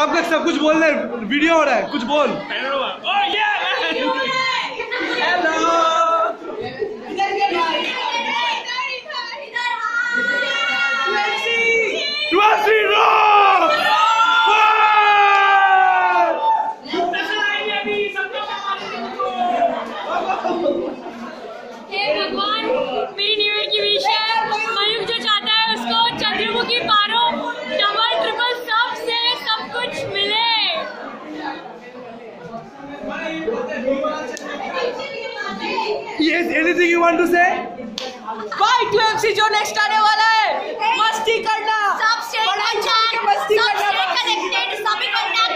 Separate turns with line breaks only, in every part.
सब लोग सब कुछ बोल रहे वीडियो हो रहा है कुछ बोल।
Oh
Yes, anything you want to say?
Bye to जो नेक्स्ट आने वाला है। मस्ती करना।
सबसे
मस्ती करना
से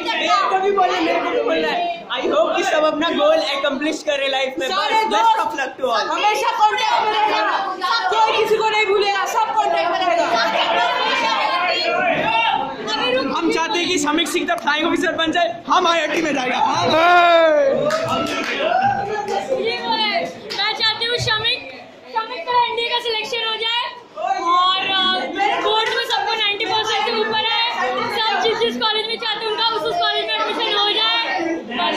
मेरे को भी बोले मेरे को भी बोलना है आई होप कि सब अपना गोल एकम्प्लिश करे लाइफ में। बस best of luck to all हमेशा कांटेक्ट में रहेगा कोई किसी को नहीं भूलेगा सब कांटेक्ट में रहेगा हम चाहते हैं कि समीक सिंह तक फ्लाइंग ऑफिसर बन जाए। हम आईआईटी में जाएगा
ये वो है मैं चाहती हूँ शमिक शमिक का एनडीए का सिलेक्शन हो जाए और बोर्ड में सबको 90 परसेंट से ऊपर है सब जिस जिस कॉलेज में चाहते हैं उनका उस उस कॉलेज में एडमिशन हो जाए बस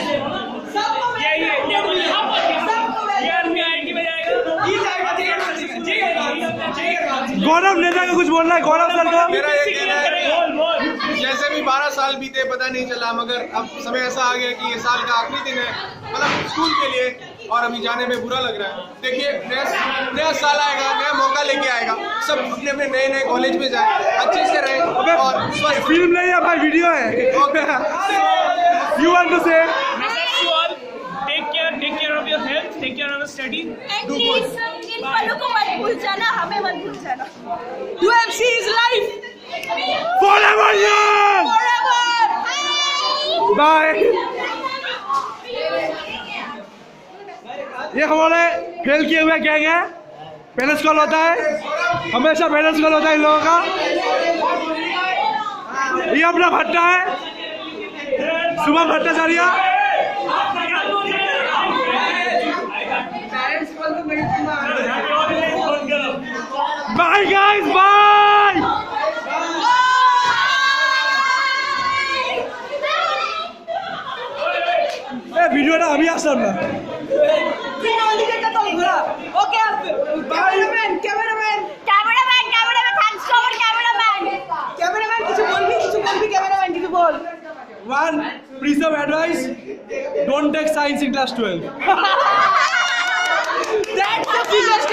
ये ये ये बोलिए ये आदमी आईटी में जाएगा
गौरव नेता का कुछ बोलना है? गौरव सर का?
मेरा ये कहना है जैसे भी 12 साल बीते पता नहीं चला मगर अब समय ऐसा आ गया कि ये साल का आखिरी दिन है मतलब स्कूल के लिए और अभी जाने में बुरा लग रहा है। देखिए नया नया साल आएगा नया मौका लेके आएगा सब अपने अपने नए नए कॉलेज में जाए अच्छे से रहे और
फ़िल्म नहीं है भाई वीडियो है। You want to say
take care of your health take care of your studies
and please इन पलों को मत भूल जाना हमें मत भूल जाना
to MC is life
forever young bye. ये हमारे फेल किए हुए गैंग है। पेरेंट्स कॉल होता है। हमेशा पेरेंट्स कॉल होता है इन लोगों का। ये अपना भट्टा है। सुबह भट्टाचार्य बाय
বলবি ক্যামেরাম্যান কিছু বল
One piece of advice: don't take science in class 12.
That's the biggest